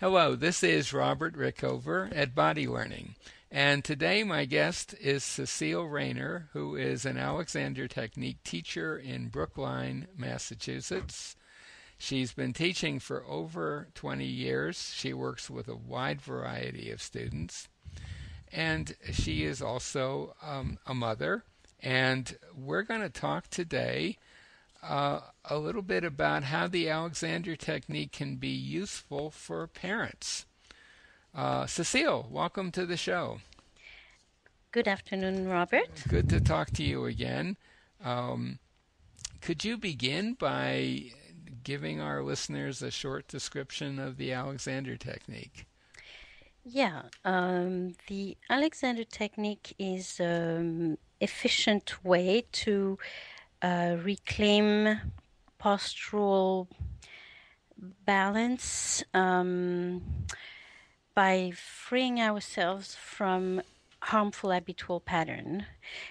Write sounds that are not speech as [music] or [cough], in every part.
Hello, this is Robert Rickover at Body Learning. And today my guest is Cecile Raynor, who is an Alexander Technique teacher in Brookline, Massachusetts. She's been teaching for over 20 years. She works with a wide variety of students. And she is also um, a mother. And we're going to talk today uh, a little bit about how the Alexander Technique can be useful for parents. Uh, Cecile, welcome to the show. Good afternoon, Robert. Good to talk to you again. Um, could you begin by giving our listeners a short description of the Alexander Technique? Yeah, um, the Alexander Technique is an um, efficient way to uh, reclaim postural balance. Um, by freeing ourselves from harmful habitual pattern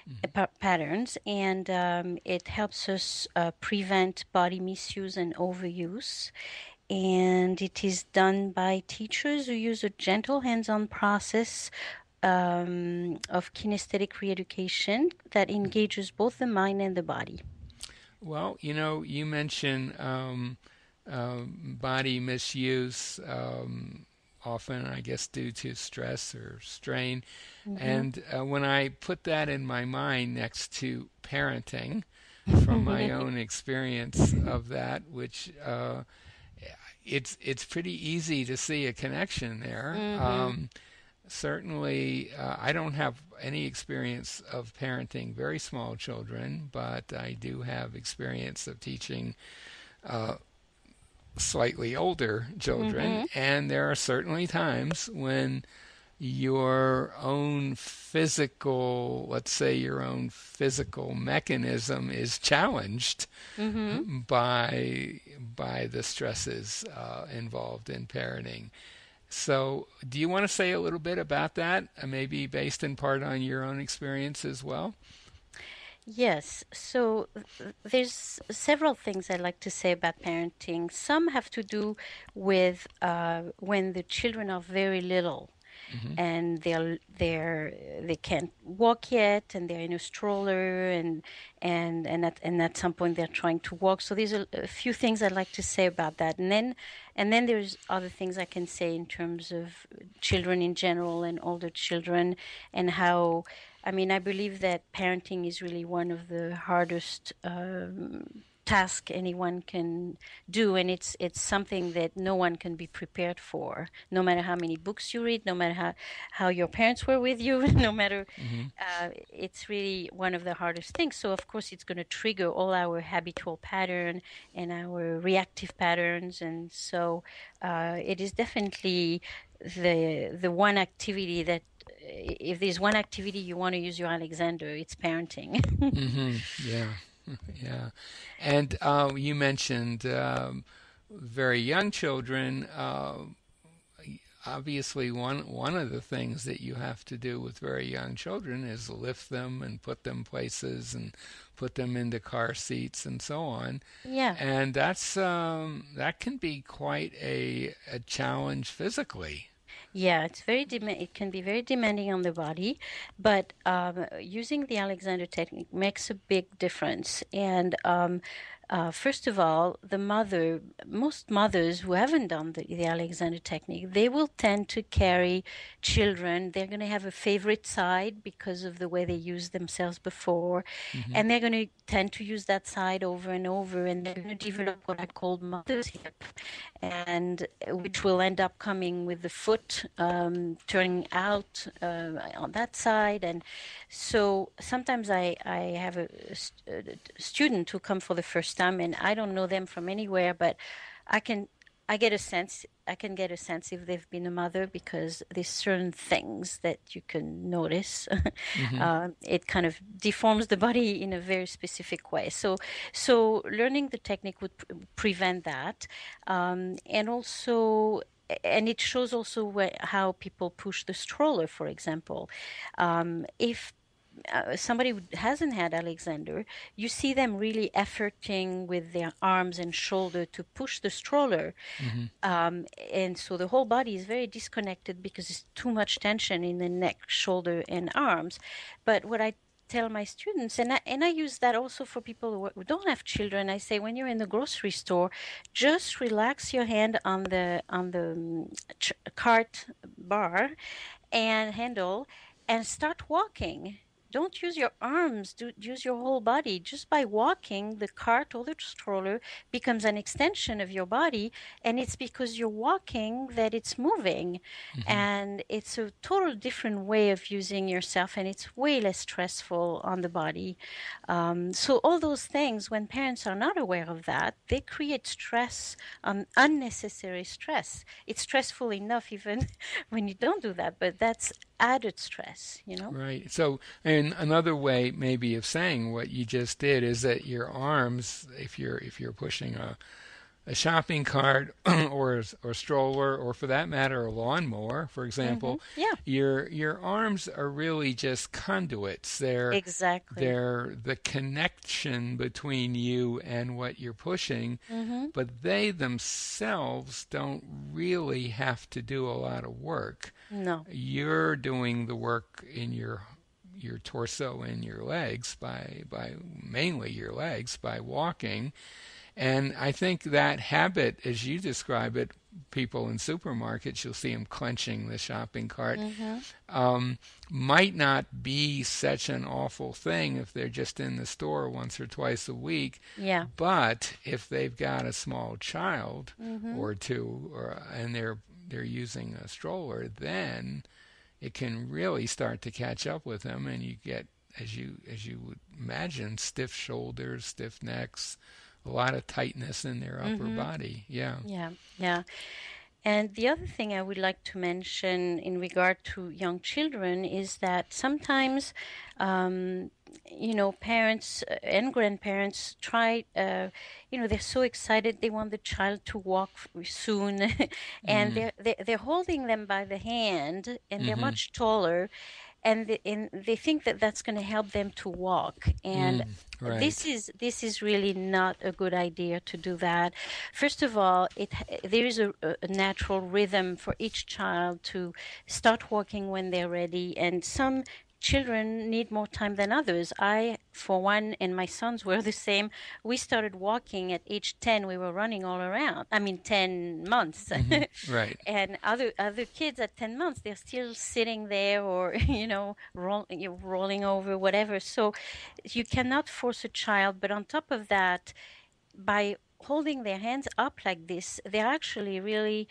mm-hmm. patterns and um, it helps us uh, prevent body misuse and overuse and it is done by teachers who use a gentle hands-on process um, of kinesthetic re-education that engages both the mind and the body well you know you mentioned um, uh, body misuse um, often, I guess, due to stress or strain. Mm-hmm. And uh, when I put that in my mind next to parenting, from my own experience of that, which uh, it's it's pretty easy to see a connection there. Mm-hmm. Um, certainly, uh, I don't have any experience of parenting very small children, but I do have experience of teaching uh, slightly older children, mm-hmm. and there are certainly times when your own physical, let's say your own physical mechanism is challenged mm-hmm. by by the stresses uh, involved in parenting. So, do you want to say a little bit about that, uh, maybe based in part on your own experience as well? Yes, so there's several things I'd like to say about parenting. Some have to do with uh, when the children are very little. Mm-hmm. and they're they're they can't walk yet and they're in a stroller and and and at and at some point they're trying to walk so these are a, few things i'd like to say about that and then and then there's other things i can say in terms of children in general and older children and how I mean, I believe that parenting is really one of the hardest um, task anyone can do, and it's it's something that no one can be prepared for. No matter how many books you read, no matter how how your parents were with you, [laughs] no matter, mm-hmm. uh, it's really one of the hardest things. So of course, it's going to trigger all our habitual pattern and our reactive patterns, and so uh, it is definitely the the one activity that if there's one activity you want to use your Alexander, it's parenting. [laughs] mm-hmm. Yeah, [laughs] yeah. And uh, you mentioned um, very young children. Uh, obviously, one one of the things that you have to do with very young children is lift them and put them places and put them into car seats and so on. Yeah. And that's um, that can be quite a, a challenge physically. Yeah, it's very it can be very demanding on the body, but um, using the Alexander technique makes a big difference. And um, uh, first of all, the mother, most mothers who haven't done the, the Alexander technique, they will tend to carry children. They're going to have a favorite side because of the way they used themselves before, mm-hmm. and they're going to tend to use that side over and over, and they're going to develop what I call mother's hip, and which will end up coming with the foot um, turning out uh, on that side, and so sometimes I I have a, a student who come for the first time and I don't know them from anywhere, but I can I get a sense I can get a sense if they've been a mother because there's certain things that you can notice. [laughs] mm-hmm. uh, it kind of deforms the body in a very specific way. So so learning the technique would pre- prevent that, um, and also and it shows also where, how people push the stroller, for example. Um, if uh, somebody who hasn't had Alexander, you see them really efforting with their arms and shoulder to push the stroller, mm-hmm. um, and so the whole body is very disconnected because it's too much tension in the neck, shoulder, and arms. But what I tell my students, and I, and I use that also for people who don't have children. I say when you're in the grocery store, just relax your hand on the on the um, cart bar and handle, and start walking don't use your arms, do, use your whole body. Just by walking, the cart or the stroller becomes an extension of your body, and it's because you're walking that it's moving. Mm-hmm. And it's a total different way of using yourself, and it's way less stressful on the body. Um, so, all those things, when parents are not aware of that, they create stress, um, unnecessary stress. It's stressful enough even [laughs] when you don't do that, but that's added stress, you know? Right. So, and another way maybe of saying what you just did is that your arms, if you're if you're pushing a a shopping cart [clears throat] or or stroller or for that matter a lawnmower for example mm-hmm. yeah. your your arms are really just conduits they're exactly they're the connection between you and what you're pushing mm-hmm. but they themselves don't really have to do a lot of work no you're doing the work in your your torso and your legs by by mainly your legs by walking and I think that habit, as you describe it, people in supermarkets, you'll see them clenching the shopping cart, mm-hmm. um, might not be such an awful thing if they're just in the store once or twice a week. Yeah. But if they've got a small child mm-hmm. or two, or and they're they're using a stroller, then it can really start to catch up with them, and you get, as you as you would imagine, stiff shoulders, stiff necks a lot of tightness in their upper mm-hmm. body. Yeah. Yeah. Yeah. And the other thing I would like to mention in regard to young children is that sometimes, um, you know, parents uh, and grandparents try, uh, you know, they're so excited they want the child to walk soon, [laughs] and mm. they're, they're, they're holding them by the hand, and they're mm-hmm. much taller, and, the, and they think that that's going to help them to walk and mm, right. this is this is really not a good idea to do that first of all it there is a, a natural rhythm for each child to start walking when they're ready and some children need more time than others. I, for one, and my sons were the same. We started walking at age 10. We were running all around. I mean, 10 months. Mm-hmm. [laughs] Right. and other other kids at 10 months, they're still sitting there or, [laughs] you know, roll, rolling over, whatever. So you cannot force a child. But on top of that, by holding their hands up like this, they're actually really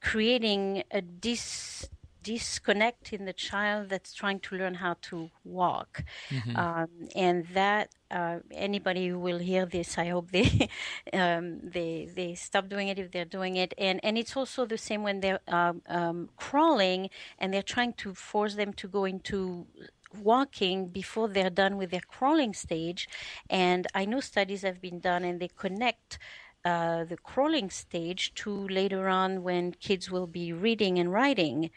creating a dis disconnect in the child that's trying to learn how to walk. Mm-hmm. Um, and that uh, anybody who will hear this, I hope they [laughs] um, they they stop doing it if they're doing it. And and it's also the same when they're um, um, crawling and they're trying to force them to go into walking before they're done with their crawling stage. And I know studies have been done and they connect uh, the crawling stage to later on when kids will be reading and writing.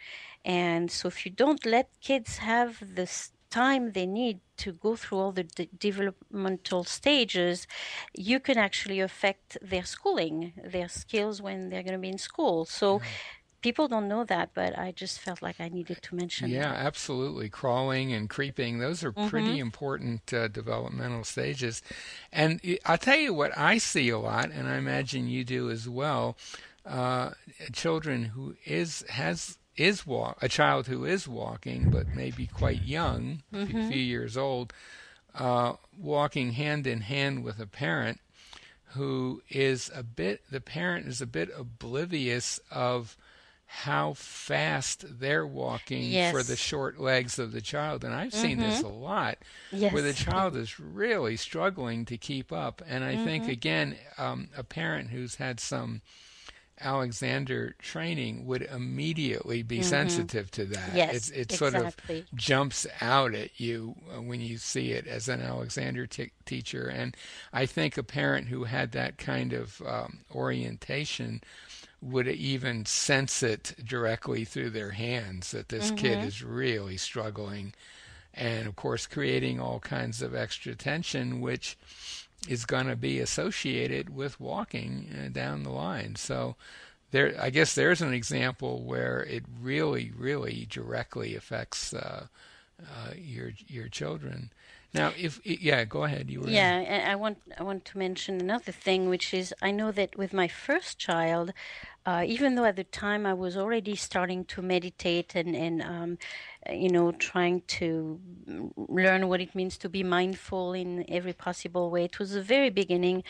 And so, if you don't let kids have this time they need to go through all the de- developmental stages, you can actually affect their schooling, their skills when they're going to be in school. So, mm-hmm people don't know that, but I just felt like I needed to mention yeah, that. absolutely. Crawling and creeping, those are mm-hmm. pretty important uh, developmental stages. And I'll tell you what I see a lot, and I imagine you do as well. Uh, children who is has is walk a child who is walking but maybe quite young, mm-hmm. a few years old, uh, walking hand in hand with a parent who is a bit the parent is a bit oblivious of how fast they're walking yes. for the short legs of the child. And I've seen mm-hmm. this a lot yes. where the child is really struggling to keep up. And I mm-hmm. think, again, um, a parent who's had some Alexander training would immediately be mm-hmm. sensitive to that. Yes, it's, it exactly. sort of jumps out at you uh, when you see it as an Alexander t- teacher. And I think a parent who had that kind of um, orientation would even sense it directly through their hands that this mm-hmm. kid is really struggling and of course creating all kinds of extra tension, which is going to be associated with walking uh, down the line. So there, I guess there's an example where it really, really directly affects uh, uh, your your children. Now, if yeah, go ahead. You were yeah. I want I want to mention another thing, which is I know that with my first child, uh, even though at the time I was already starting to meditate and and um, you know, trying to learn what it means to be mindful in every possible way. It was the very beginning,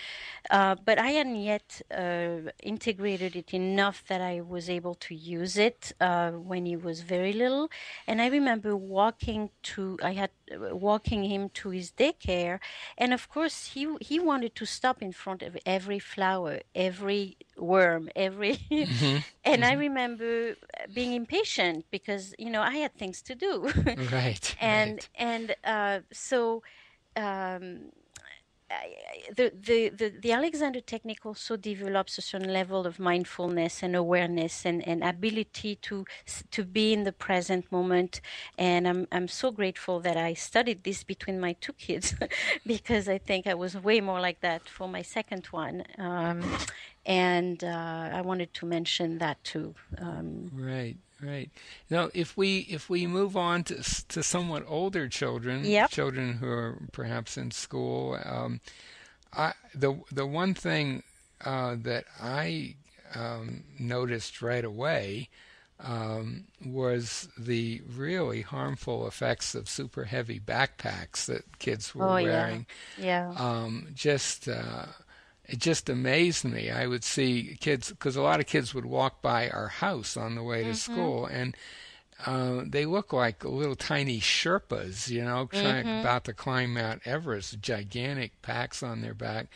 uh, but I hadn't yet uh, integrated it enough that I was able to use it uh, when he was very little. And I remember walking to, I had uh, walking him to his daycare, and of course he he wanted to stop in front of every flower, every worm, every, mm-hmm. [laughs] and mm-hmm. I remember being impatient because you know I had things to do. right. [laughs] and right. and uh, so. Um, the, the, the, the Alexander technique also develops a certain level of mindfulness and awareness and, and ability to to be in the present moment. And I'm I'm so grateful that I studied this between my two kids [laughs] because I think I was way more like that for my second one. Um, and uh, I wanted to mention that too. Um, right. Right. Now, if we if we move on to to somewhat older children, yep. children who are perhaps in school, um, I the the one thing uh, that I um, noticed right away um, was the really harmful effects of super heavy backpacks that kids were oh, wearing. Yeah. yeah. Um, just uh, it just amazed me. I would see kids because a lot of kids would walk by our house on the way to mm-hmm. school, and uh, they look like little tiny Sherpas, you know, trying mm-hmm. about to climb Mount Everest, gigantic packs on their back.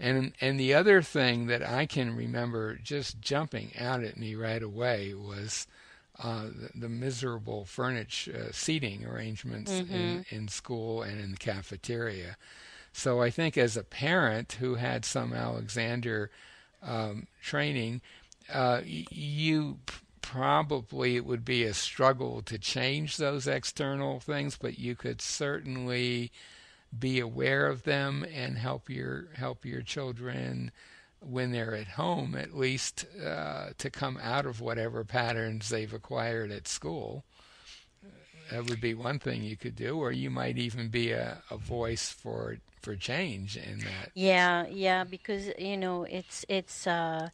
And and the other thing that I can remember just jumping out at me right away was uh, the, the, miserable furniture uh, seating arrangements mm-hmm. in, in school and in the cafeteria. So I think as a parent who had some Alexander um, training, uh, you probably it would be a struggle to change those external things, but you could certainly be aware of them and help your help your children when they're at home, at least uh, to come out of whatever patterns they've acquired at school. That would be one thing you could do, or you might even be a, a voice for for change in that. Yeah, yeah, because you know it's it's uh,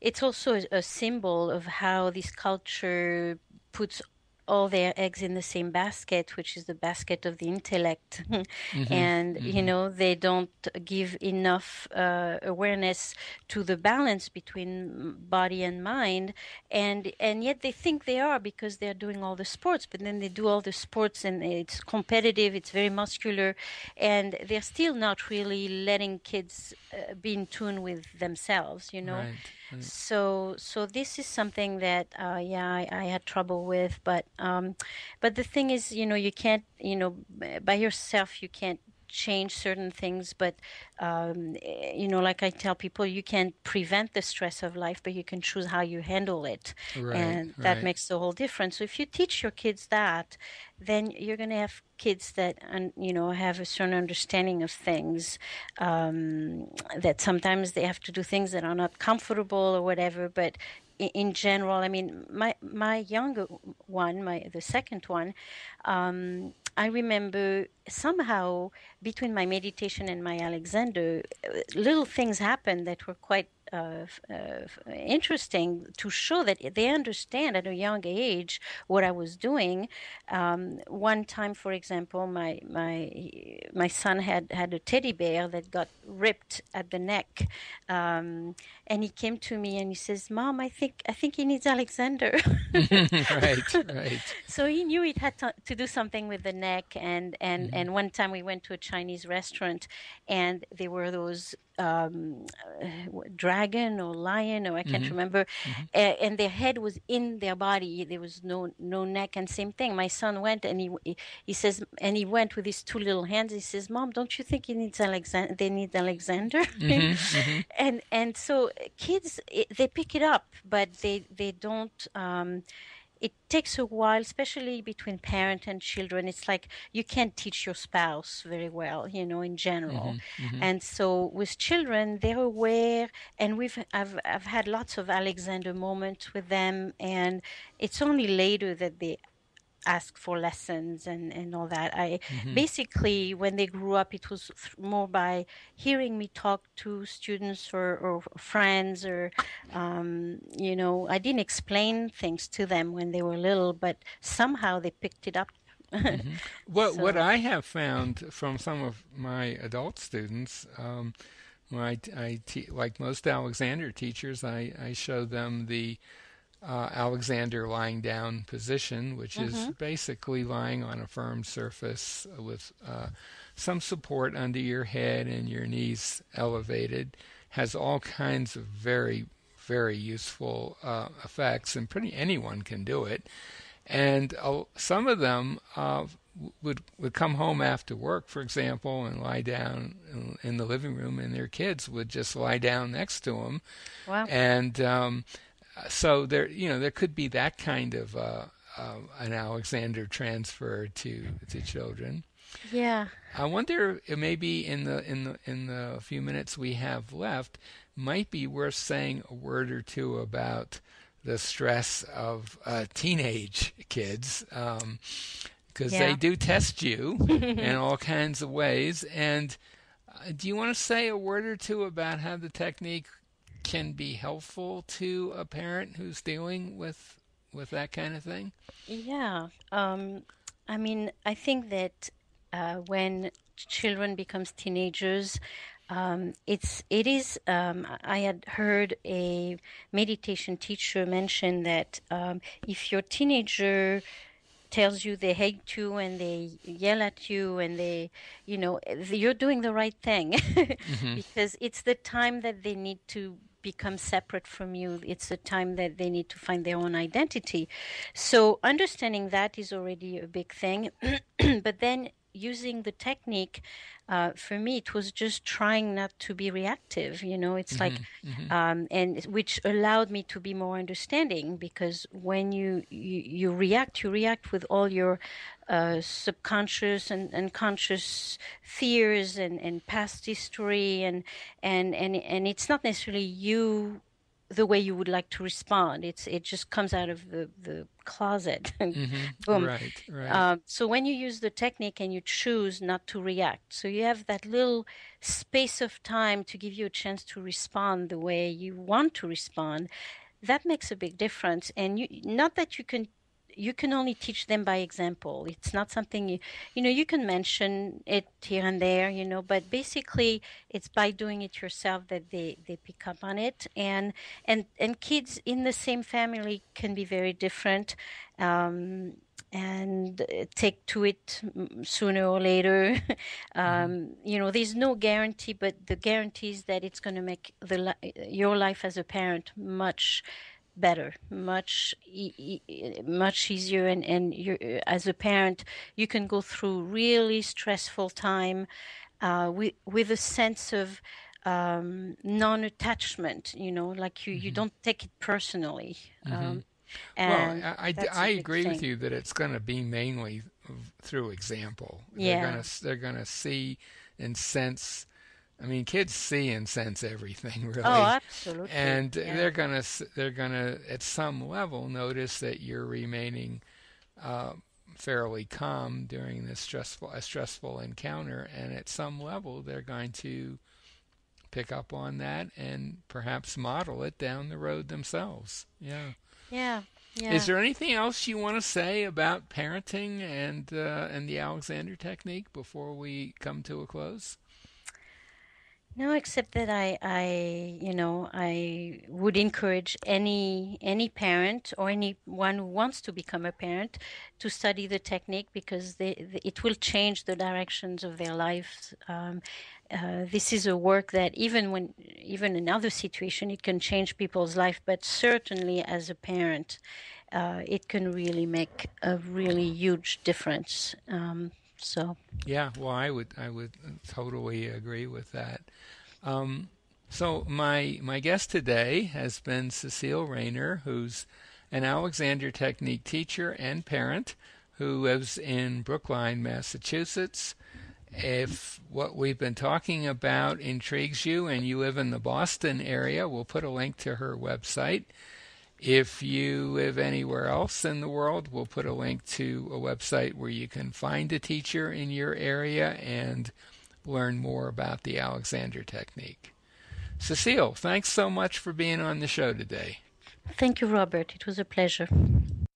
it's also a symbol of how this culture puts all their eggs in the same basket, which is the basket of the intellect. [laughs] mm-hmm, and, mm-hmm. you know, they don't give enough uh, awareness to the balance between body and mind. And, and yet they think they are because they're doing all the sports, but then they do all the sports and it's competitive, it's very muscular, and they're still not really letting kids uh, be in tune with themselves, you know. Right. So so this is something that uh, yeah I, I, had trouble with, but um, but the thing is you know you can't you know by yourself you can't change certain things but um, eh, you know like i tell people you can't prevent the stress of life but you can choose how you handle it right, and that right. makes the whole difference so if you teach your kids that then you're going to have kids that you know have a certain understanding of things um, that sometimes they have to do things that are not comfortable or whatever but in general i mean my my younger one my the second one um, I remember somehow between my meditation and my Alexander, uh, little things happened that were quite uh, uh, interesting to show that they understand at a young age what I was doing. Um, one time, for example, my my my son had had a teddy bear that got ripped at the neck, um, and he came to me and he says, "Mom, I think I think he needs Alexander." [laughs] [laughs] right, right. So he knew he had to, to, do something with the neck, and and mm-hmm. and one time we went to a Chinese restaurant, and there were those um, uh, dragon or lion or I can't mm-hmm. remember, mm-hmm. Uh, and their head was in their body. There was no no neck. And same thing. My son went and he he says and he went with his two little hands. He says, "Mom, don't you think he needs Alexander? They need Alexander." [laughs] Mm-hmm. mm-hmm. and and so kids they pick it up, but they they don't. Um, it takes a while, especially between parent and children. It's like you can't teach your spouse very well, you know, in general. Mm-hmm, mm-hmm. And so with children, they're aware, and we've I've I've had lots of Alexander moments with them, and it's only later that they ask for lessons and, and all that. I mm-hmm. basically, when they grew up, it was more by hearing me talk to students or, or friends, or um, you know, I didn't explain things to them when they were little, but somehow they picked it up. mm-hmm. [laughs] What so. what I have found from some of my adult students. Um, I, I te- like most Alexander teachers, I, I show them the uh, Alexander lying down position, which mm-hmm. is basically lying on a firm surface with uh, some support under your head and your knees elevated, has all kinds of very, very useful uh, effects, and pretty anyone can do it. And uh, some of them uh, would would come home after work, for example, and lie down in, in, the living room, and their kids would just lie down next to them. Wow. And um, so there, you know, there could be that kind of uh, uh, an Alexander transfer to to children. Yeah. I wonder maybe in the in the in the few minutes we have left might be worth saying a word or two about the stress of uh, teenage kids because um, yeah. they do test you [laughs] in all kinds of ways. And uh, do you want to say a word or two about how the technique can be helpful to a parent who's dealing with with that kind of thing? Yeah, um, I mean, I think that uh, when children becomes teenagers, um, it's it is. Um, I had heard a meditation teacher mention that um, if your teenager tells you they hate you and they yell at you and they you know you're doing the right thing [laughs] mm-hmm. because it's the time that they need to become separate from you. It's a time that they need to find their own identity. So understanding that is already a big thing. [clears throat] but then using the technique uh, for me it was just trying not to be reactive you know it's mm-hmm, like mm-hmm. Um, and which allowed me to be more understanding because when you you, you react you react with all your uh, subconscious and, and conscious fears and, and past history and, and and and it's not necessarily you the way you would like to respond. It's it just comes out of the the closet. [laughs] mm-hmm. Boom. Right. Right. Um, so when you use the technique and you choose not to react, so you have that little space of time to give you a chance to respond the way you want to respond. That makes a big difference. And you not that you can you can only teach them by example. It's not something you, you know, you can mention it here and there, you know, but basically it's by doing it yourself that they, they pick up on it. And, and, and kids in the same family can be very different. Um, and take to it sooner or later. [laughs] um, mm-hmm. you know, there's no guarantee, but the guarantee is that it's going to make the your life as a parent much better, much e- much easier, and and you as a parent, you can go through really stressful time uh, with with a sense of um, non-attachment. You know, like you mm-hmm. you don't take it personally. Mm-hmm. Um, well, I, I, I agree thing. with you that it's going to be mainly through example. Yeah. They're going to they're going to see and sense I mean, kids see and sense everything, [laughs] really. Oh, absolutely. And yeah. they're gonna they're gonna at some level notice that you're remaining uh, fairly calm during this stressful a stressful encounter, and at some level they're going to pick up on that and perhaps model it down the road themselves. Yeah. Yeah. Yeah. Is there anything else you want to say about parenting and uh, and the Alexander technique before we come to a close? No, except that I, I, you know, I would encourage any any parent or anyone who wants to become a parent to study the technique because they, it will change the directions of their lives. Um, uh, this is a work that even when even in other situation it can change people's life, but certainly as a parent, uh, it can really make a really huge difference. Um, so yeah, well, I would I would totally agree with that. Um, so my my guest today has been Cecile Raynor, who's an Alexander Technique teacher and parent who lives in Brookline, Massachusetts. If what we've been talking about intrigues you and you live in the Boston area, we'll put a link to her website. If you live anywhere else in the world, we'll put a link to a website where you can find a teacher in your area and learn more about the Alexander technique. Cecile, thanks so much for being on the show today. Thank you, Robert. It was a pleasure.